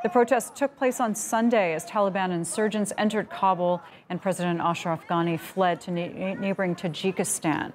The protests took place on Sunday as Taliban insurgents entered Kabul and President Ashraf Ghani fled to neighboring Tajikistan.